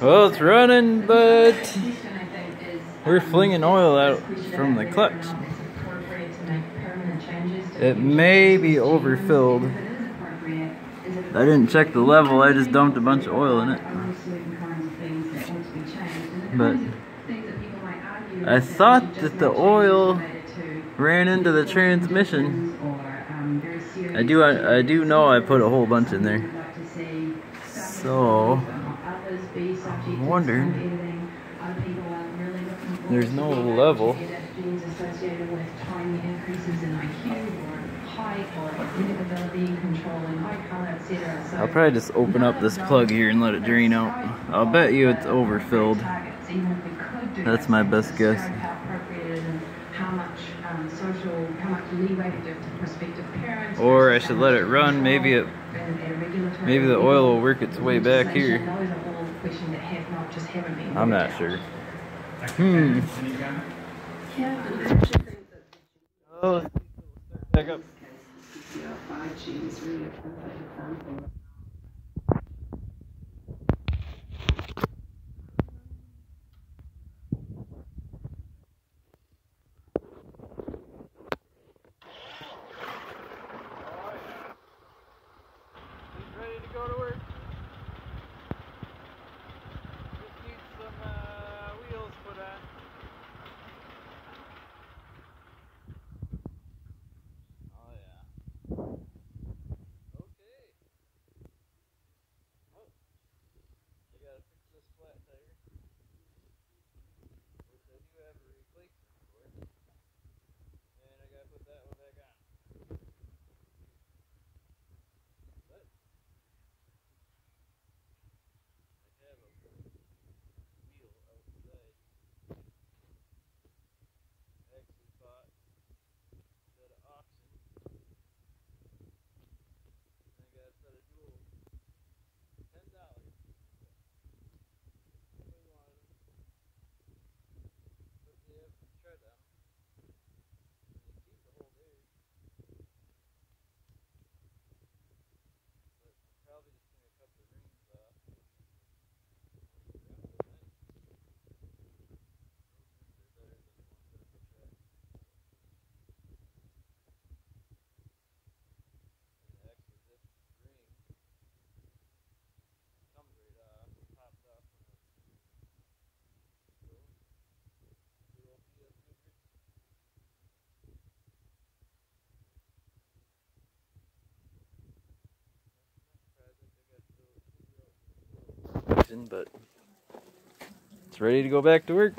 Well, it's running, but we're flinging oil out from the clutch. It may be overfilled. I didn't check the level, I just dumped a bunch of oil in it. But I thought that the oil ran into the transmission. I do I, I do know I put a whole bunch in there. So I'm wondering there's no level. I'll probably just open up this plug here and let it drain out. I'll bet you it's overfilled. That's my best guess. Or I should let it run. Maybe it, maybe the oil will work its way back here. I'm not sure. Hmm. Oh, back up. But it's ready to go back to work.